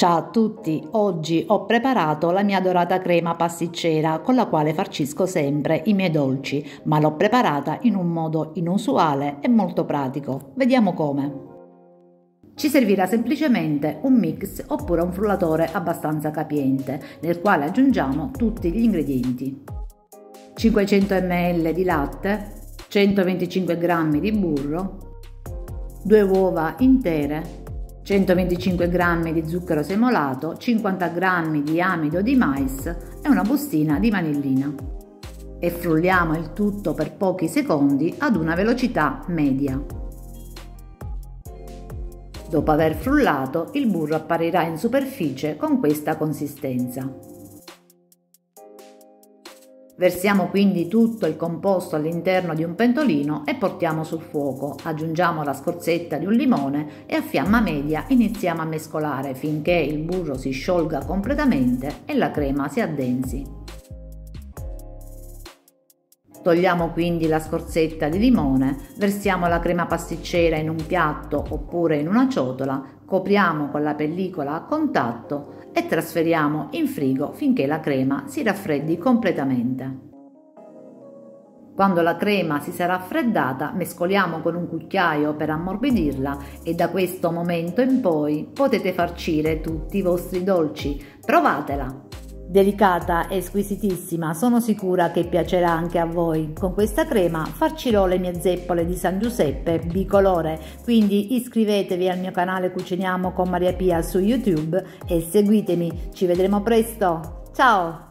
Ciao a tutti, oggi ho preparato la mia dorata crema pasticcera con la quale farcisco sempre i miei dolci, ma l'ho preparata in un modo inusuale e molto pratico. Vediamo come. Ci servirà semplicemente un mix oppure un frullatore abbastanza capiente, nel quale aggiungiamo tutti gli ingredienti. 500 ml di latte, 125 g di burro, 2 uova intere 125 g di zucchero semolato, 50 g di amido di mais e una bustina di vanillina. E frulliamo il tutto per pochi secondi ad una velocità media. Dopo aver frullato, il burro apparirà in superficie con questa consistenza. Versiamo quindi tutto il composto all'interno di un pentolino e portiamo sul fuoco. Aggiungiamo la scorzetta di un limone e a fiamma media iniziamo a mescolare finché il burro si sciolga completamente e la crema si addensi. Togliamo quindi la scorzetta di limone, versiamo la crema pasticcera in un piatto oppure in una ciotola, copriamo con la pellicola a contatto e trasferiamo in frigo finché la crema si raffreddi completamente. Quando la crema si sarà raffreddata mescoliamo con un cucchiaio per ammorbidirla e da questo momento in poi potete farcire tutti i vostri dolci. Provatela! Delicata e squisitissima, sono sicura che piacerà anche a voi. Con questa crema farcirò le mie zeppole di San Giuseppe bicolore, quindi iscrivetevi al mio canale Cuciniamo con Maria Pia su YouTube e seguitemi. Ci vedremo presto. Ciao!